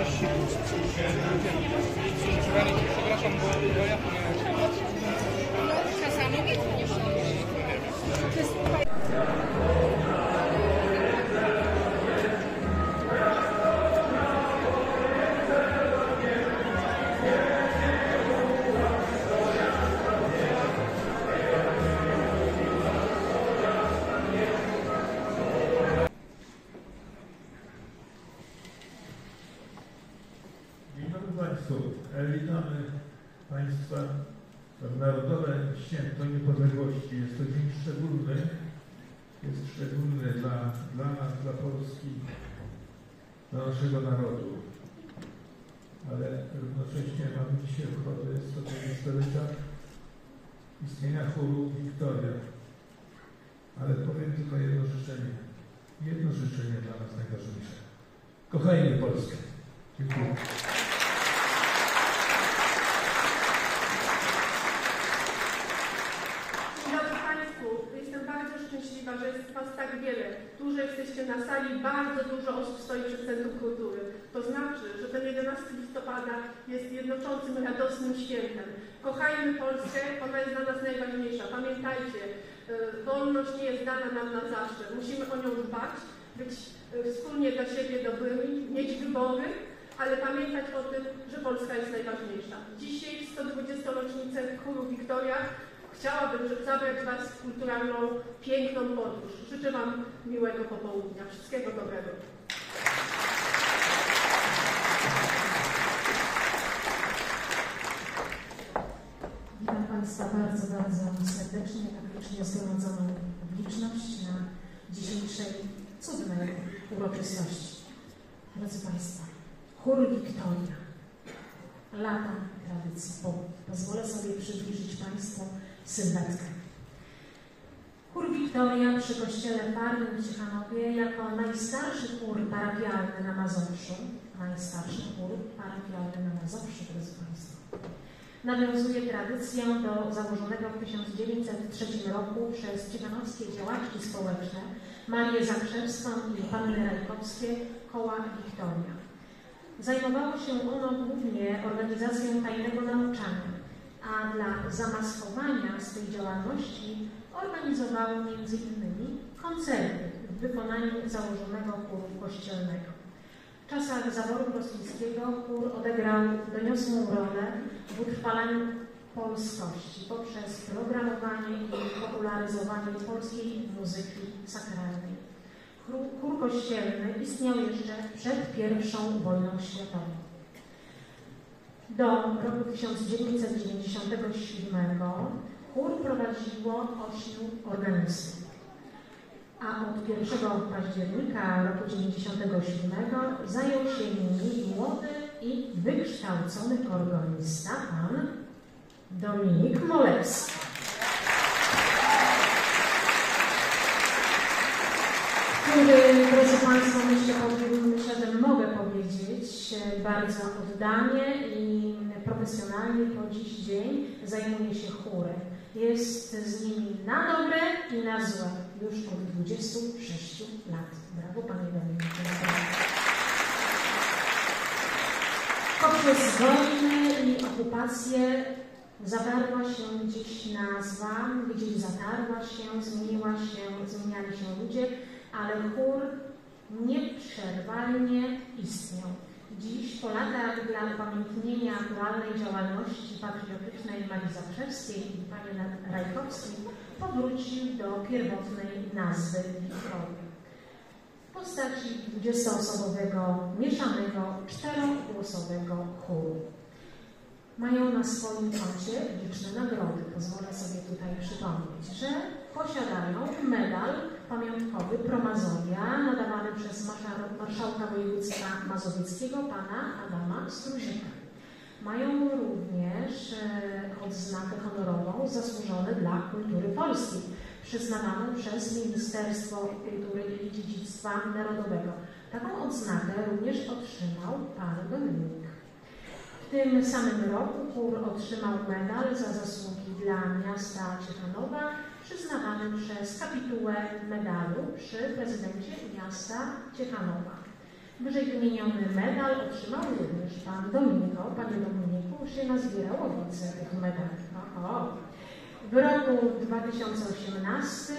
Przepraszam, bo, Narodowe Święto Niepodległości. Jest to dzień szczególny. Jest szczególny dla, dla nas, dla Polski, dla naszego narodu. Ale równocześnie mamy dzisiaj obchody 120-lecia istnienia chóru Wiktoria. Ale powiem tylko jedno życzenie. Jedno życzenie dla nas najważniejsze. Kochajmy Polskę. Dziękuję. Dzień dobry Państwu. Jestem bardzo szczęśliwa, że jest Was tak Dużo jesteście na sali, bardzo dużo osób stoi przed Centrum Kultury. To znaczy, że ten 11 listopada jest jednoczącym, radosnym świętem. Kochajmy Polskę, ona jest dla nas najważniejsza. Pamiętajcie, y, wolność nie jest dana nam na zawsze. Musimy o nią dbać, być y, wspólnie dla siebie dobrymi, mieć wybory, ale pamiętać o tym, że Polska jest najważniejsza. Dzisiaj w 120. rocznicę Królu Wiktoria Chciałabym zabrać Was w kulturalną, piękną podróż. Życzę Wam miłego popołudnia. Wszystkiego dobrego. Witam Państwa bardzo, bardzo serdecznie, tak licznie zgromadzoną publiczność na dzisiejszej cudnej uroczystości. Drodzy Państwo, chór Wiktoria. Lata tradycji. Po, pozwolę sobie przybliżyć Państwu sylwetkę. Chór Wiktoria przy kościele Farnym w Ciechanowie jako najstarszy chór parafialny na Mazowszu, najstarszy chór parafialny na Mazowszu, drodzy Państwo, nawiązuje tradycję do założonego w 1903 roku przez ciechanowskie działaczki społeczne Marię Zakrzewską i Pannę Rajkowskie koła Wiktoria. Zajmowało się ono głównie organizacją tajnego nauczania, a dla zamaskowania swej działalności organizowało m.in. koncerty w wykonaniu założonego chóru kościelnego. W czasach zaboru rosyjskiego chór odegrał doniosłą rolę w utrwalaniu polskości poprzez programowanie i popularyzowanie polskiej muzyki sakralnej. Chór kościelny istniał jeszcze przed I wojną światową. Do roku 1997 chór prowadziło ośmiu organistów, a od 1 października roku 1997 zajął się nimi młody i wykształcony organista pan Dominik Molewski. który, proszę Państwa, myślę, że mogę powiedzieć, bardzo oddanie i profesjonalnie po dziś dzień zajmuje się chórem. Jest z nimi na dobre i na złe już od 26 lat. Brawo, Panie Dominiku. Poprzez wojnę i okupację zawarła się gdzieś nazwa, gdzieś zatarła się, zmieniła się, zmieniali się ludzie, ale chór nieprzerwalnie istniał. Dziś, po latach dla upamiętnienia aktualnej działalności patriotycznej Marii Zakrzewskiej i pani Rajkowskiej, powrócił do pierwotnej nazwy Wiktoria. W postaci 20-osobowego, mieszanego, czterogłosowego chóru. Mają na swoim koncie liczne nagrody. Pozwolę sobie tutaj przypomnieć, że posiadają medal pamiątkowy Promazonia nadawany przez marszałka województwa mazowieckiego pana Adama Struzika. Mają również e, odznakę honorową zasłużone dla kultury polskiej, przyznawaną przez Ministerstwo Kultury i Dziedzictwa Narodowego. Taką odznakę również otrzymał pan Dominik. W tym samym roku chór otrzymał medal za zasługi dla miasta Ciechanowa przyznawany przez kapitułę medalu przy prezydencie miasta Ciechanowa. Wyżej wymieniony medal otrzymał również pan Dominiko. Panie Dominiku, się nazbierało widzę tych medali. O, o. W roku 2018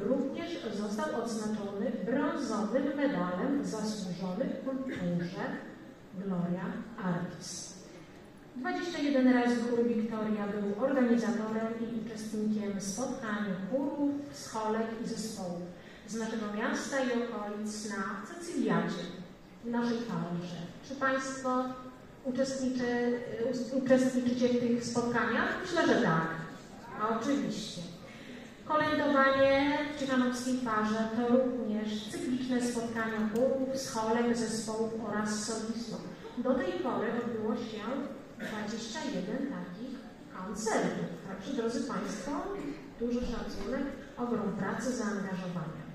również został odznaczony brązowym medalem zasłużony w kulturze Gloria Artis. 21 razy chór Wiktoria był organizatorem i uczestnikiem spotkań chórów, scholek i zespołów z naszego miasta i okolic na Cecyliadzie, w naszej falże. Czy Państwo uczestniczy, uczestniczycie w tych spotkaniach? Myślę, że tak. A oczywiście. Kolędowanie w Ciechanowskiej Farze to również cykliczne spotkania chórów, scholek, zespołów oraz solistów. Do tej pory odbyło się 21 takich koncertów. Także, drodzy Państwo, duży szacunek, ogrom pracy, zaangażowania.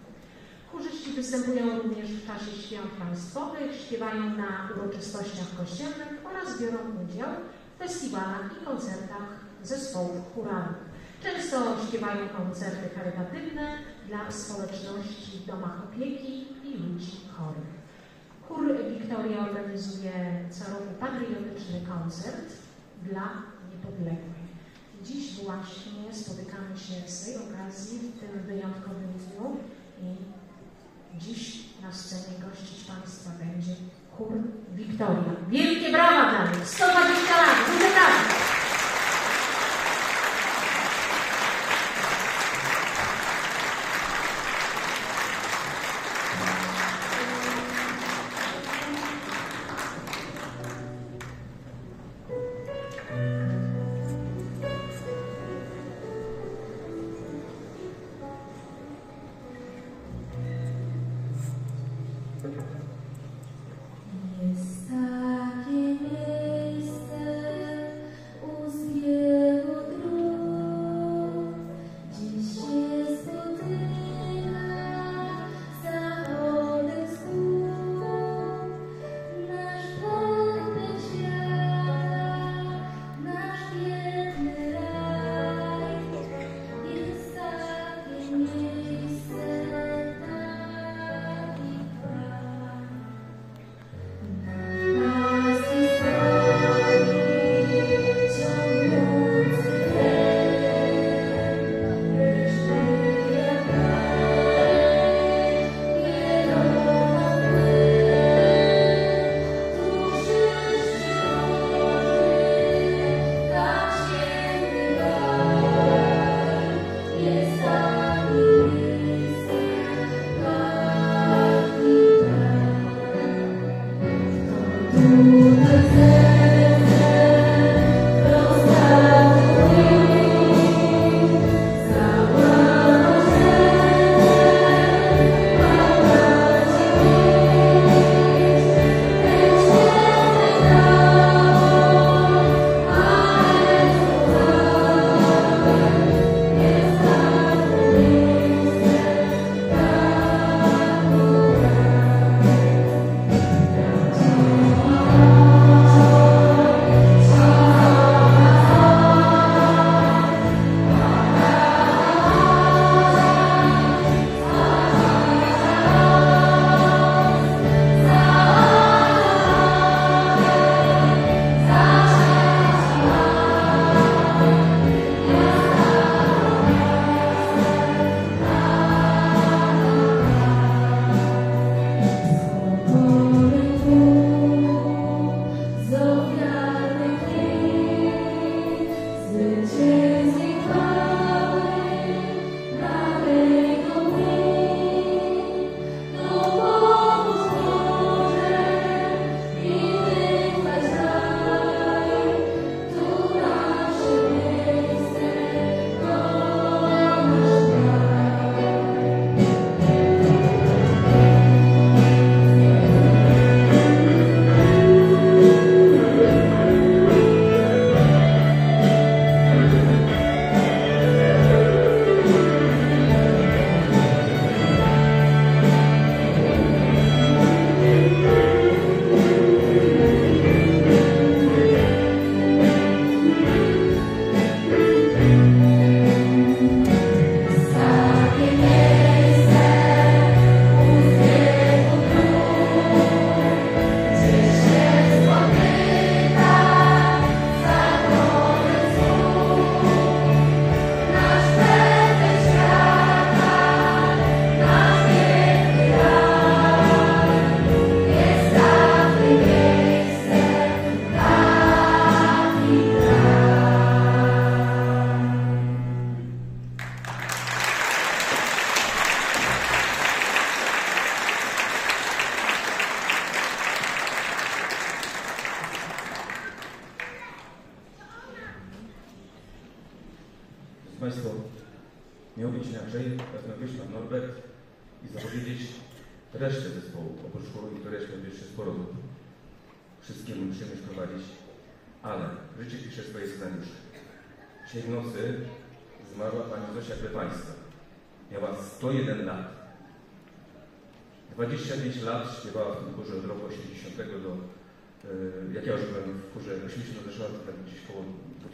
Chórzyści występują również w czasie świąt państwowych, śpiewają na uroczystościach kościelnych oraz biorą udział w festiwalach i koncertach zespołów chóralnych. Często śpiewają koncerty charytatywne dla społeczności w domach opieki i ludzi chorych. Chór Wiktoria organizuje co roku patriotyczny koncert dla niepodległej. Dziś właśnie spotykamy się z tej okazji w tym wyjątkowym dniu i dziś na scenie gościć Państwa będzie chór Wiktoria. Wielkie brawa dla nich! 120 lat! Duże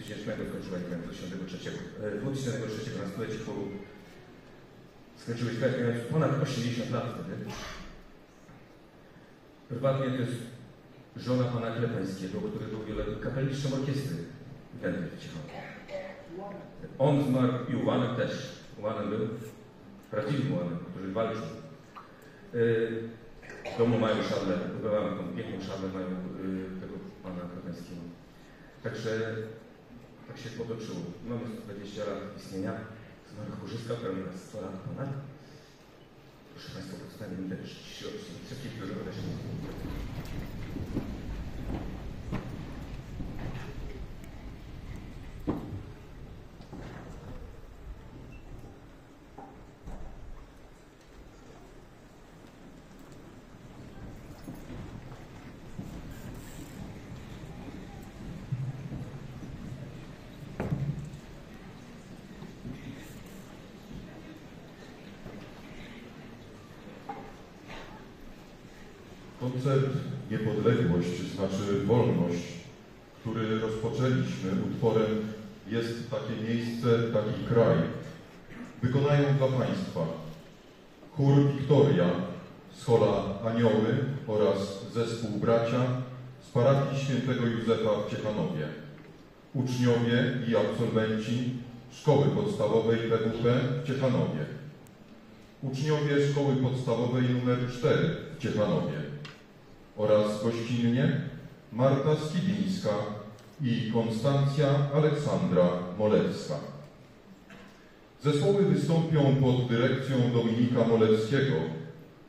2000 skończyła, wiem, 2003. Yy, 2003 na stulecie chóru skończyły śpiewać, miałem ponad 80 lat wtedy. Prywatnie to jest żona pana Klepańskiego, który był wieloletnim kapelmistrzem orkiestry w Cichowie. On zmarł i Ułanem też. Ułanem był prawdziwym Ułanem, który walczył. Yy, w domu mają szablę, wybrałem tą piękną szablę, mają yy, tego pana Klepańskiego. Także tak się potoczyło. Mamy 120 lat istnienia. Zmarł chórzyska, miała 100 lat ponad. Proszę Państwa, przedstawię mi też wszystkie, którzy Koncert Niepodległość znaczy wolność, który rozpoczęliśmy utworem Jest takie miejsce, taki kraj. Wykonają dla Państwa chór Wiktoria z Hola Anioły oraz zespół Bracia z parafii świętego Józefa w Ciechanowie. Uczniowie i absolwenci Szkoły Podstawowej PWP w Ciechanowie. Uczniowie Szkoły Podstawowej nr 4 w Ciechanowie oraz gościnnie Marta Skibińska i Konstancja Aleksandra Molewska. Zespoły wystąpią pod dyrekcją Dominika Molewskiego,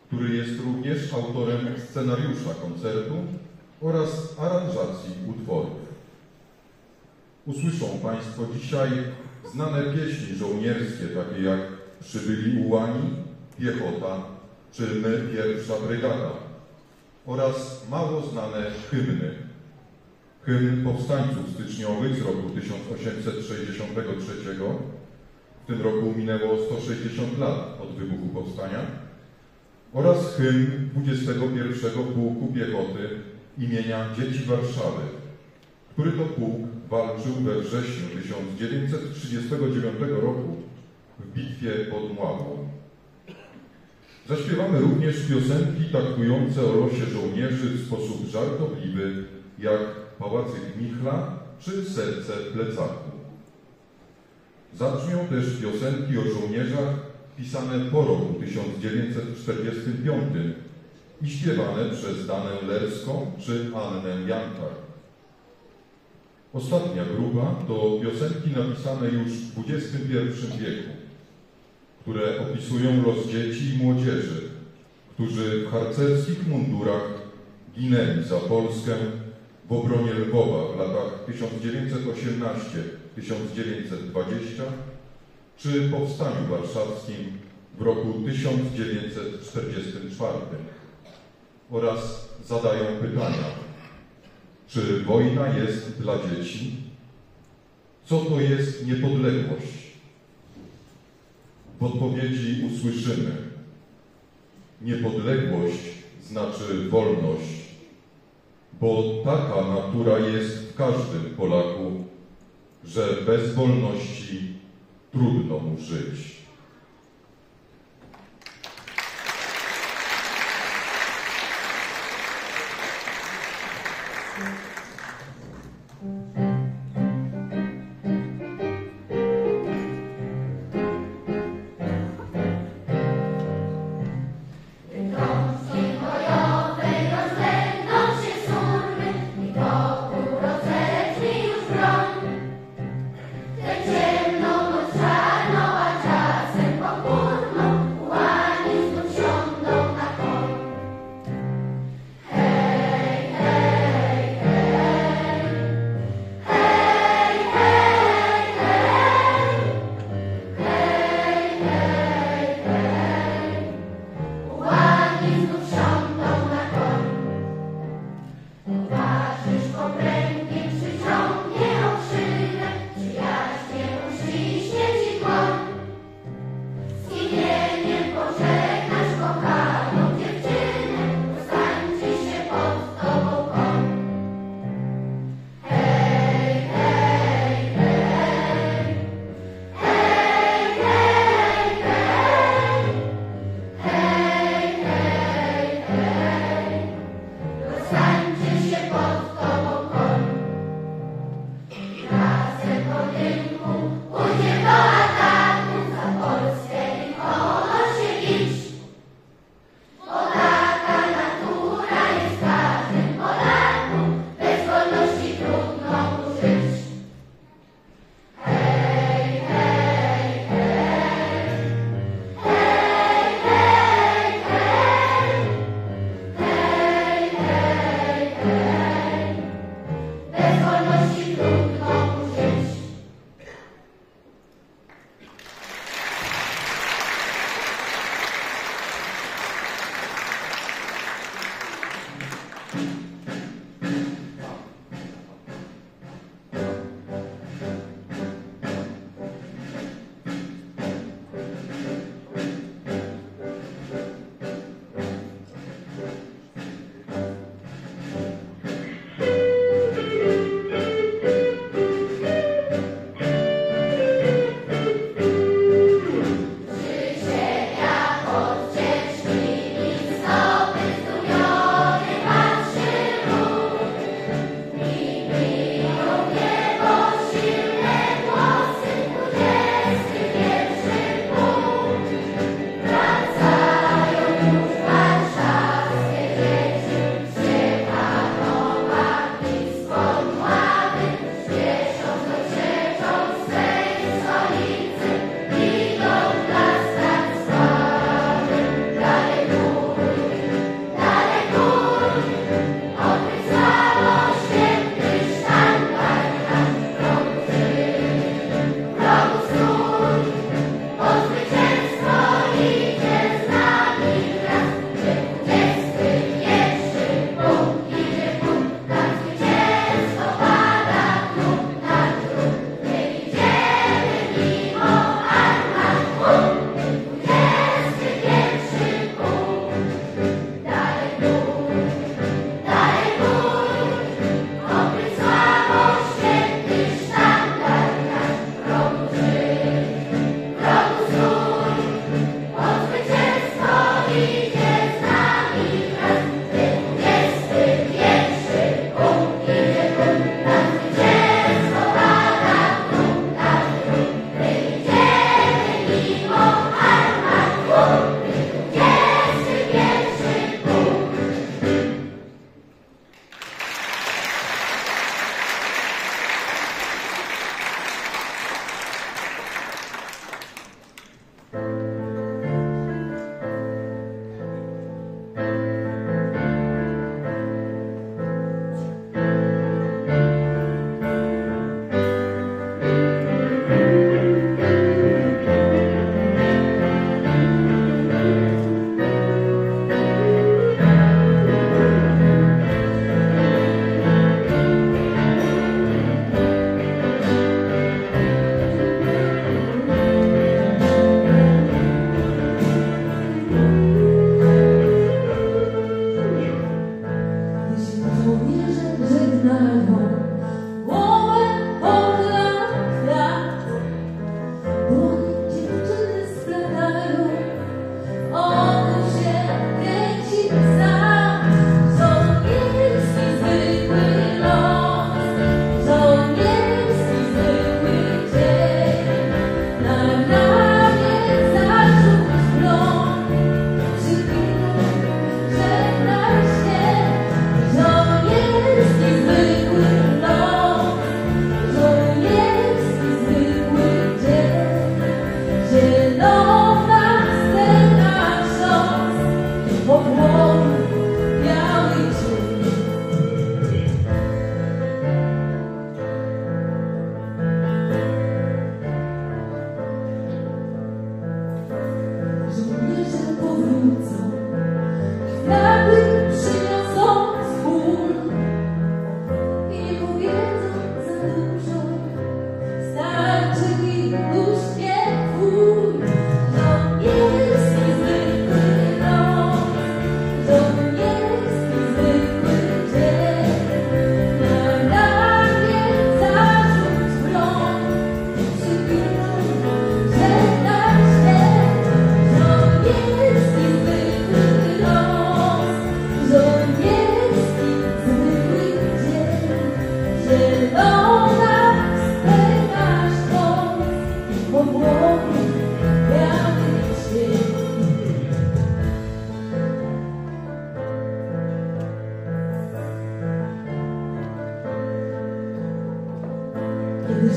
który jest również autorem scenariusza koncertu oraz aranżacji utworów. Usłyszą Państwo dzisiaj znane pieśni żołnierskie, takie jak Przybyli ułani, Piechota czy My, Pierwsza Brygada oraz mało znane hymny. Hymn powstańców styczniowych z roku 1863. W tym roku minęło 160 lat od wybuchu powstania. Oraz hymn 21 Pułku Piechoty imienia Dzieci Warszawy, który to pułk walczył we wrześniu 1939 roku w bitwie pod Mławą. Zaśpiewamy również piosenki traktujące o losie żołnierzy w sposób żartobliwy, jak Pałacyk Michla czy Serce plecaku. Zabrzmią też piosenki o żołnierzach pisane po roku 1945 i śpiewane przez Danę Lerską czy Annę Jankar. Ostatnia grupa to piosenki napisane już w XXI wieku, które opisują los dzieci i młodzieży, którzy w harcerskich mundurach ginęli za Polskę w obronie Lwowa w latach 1918-1920 czy powstaniu warszawskim w roku 1944 oraz zadają pytania, czy wojna jest dla dzieci? Co to jest niepodległość? W odpowiedzi usłyszymy: Niepodległość znaczy wolność, bo taka natura jest w każdym Polaku, że bez wolności trudno mu żyć.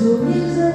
sorriso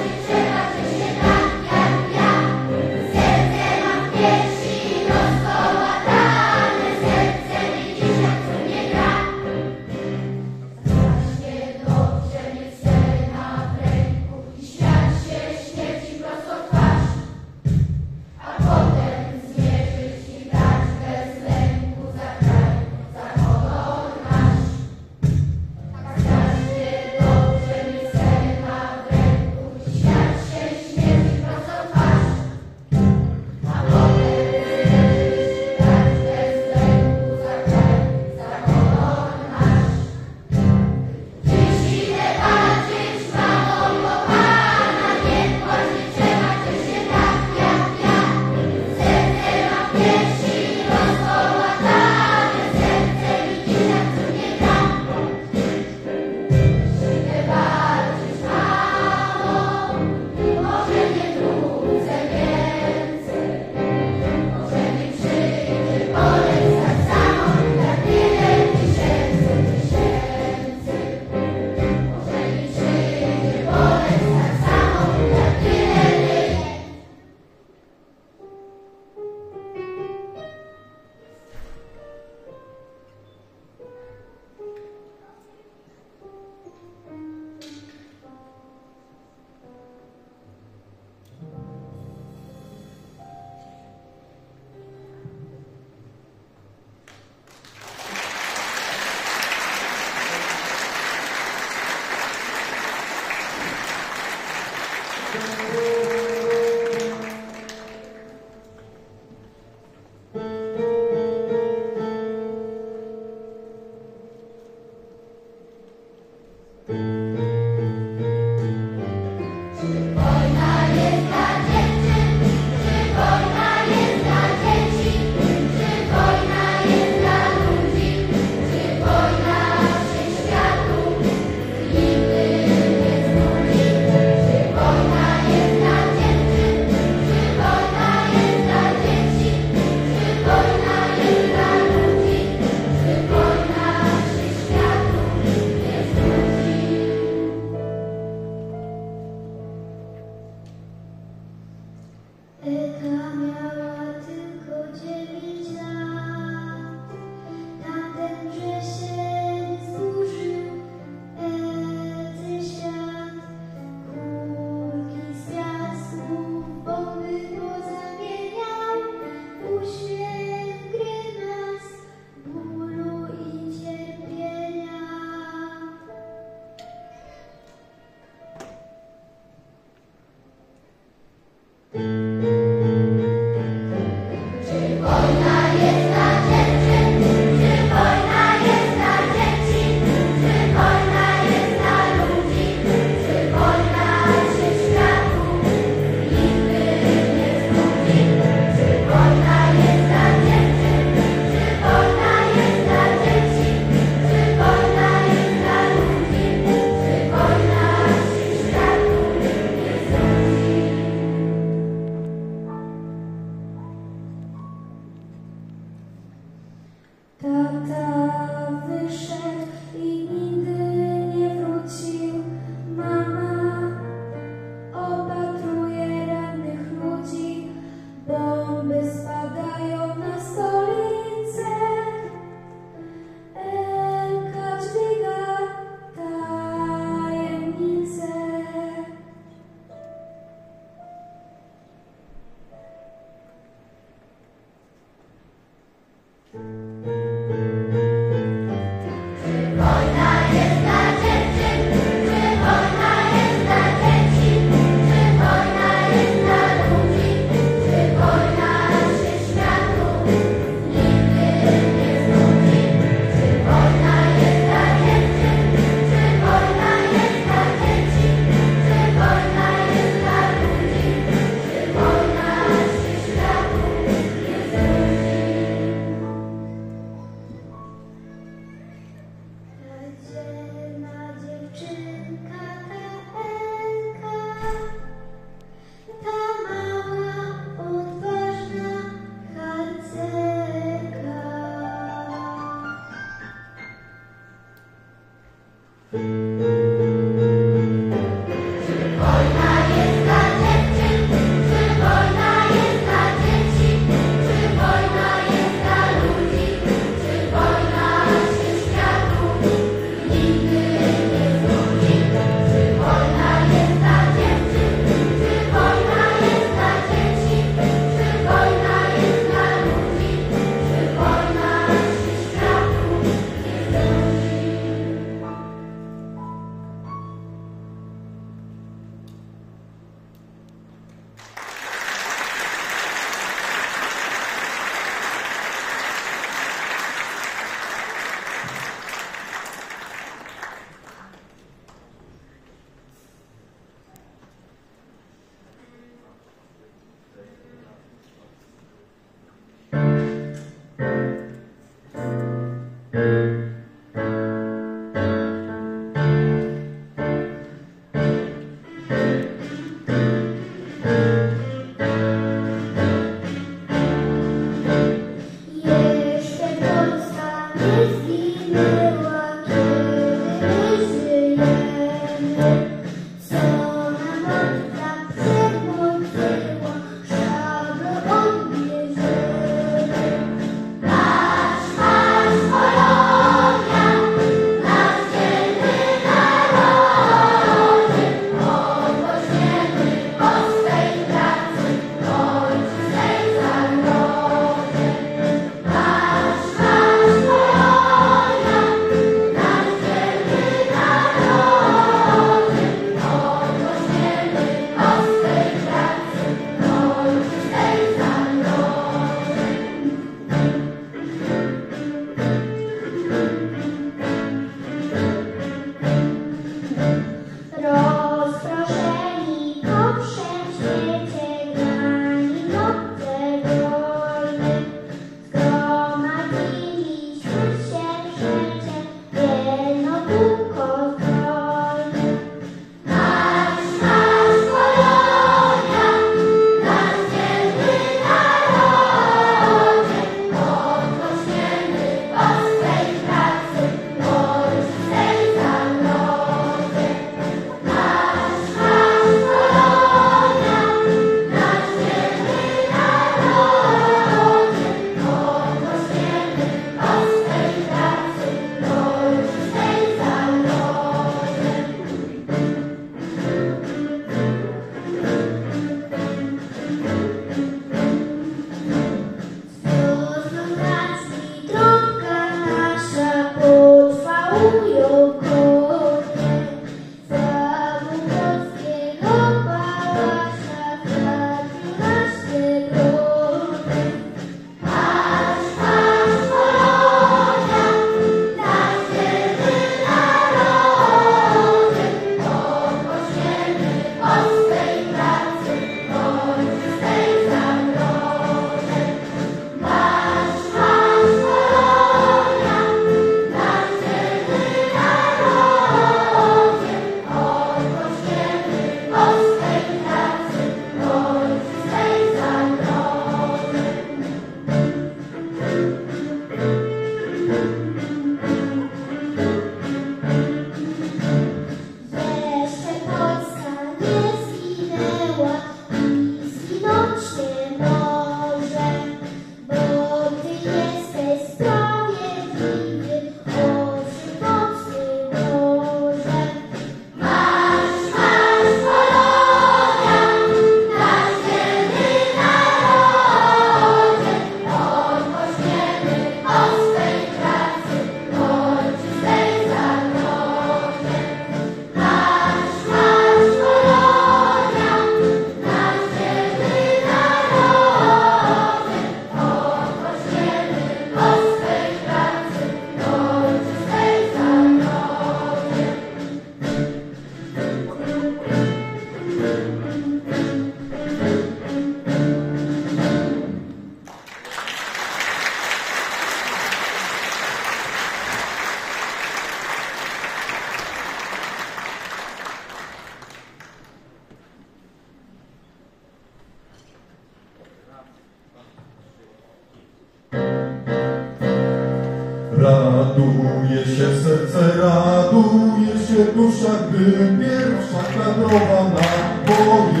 Raduje się serce, raduje się dusza, gdy pierwsza kadrowa na boju.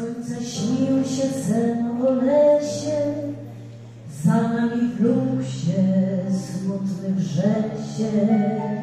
słońca śnił się sen o lesie, za nami w luksie smutny wrzesie.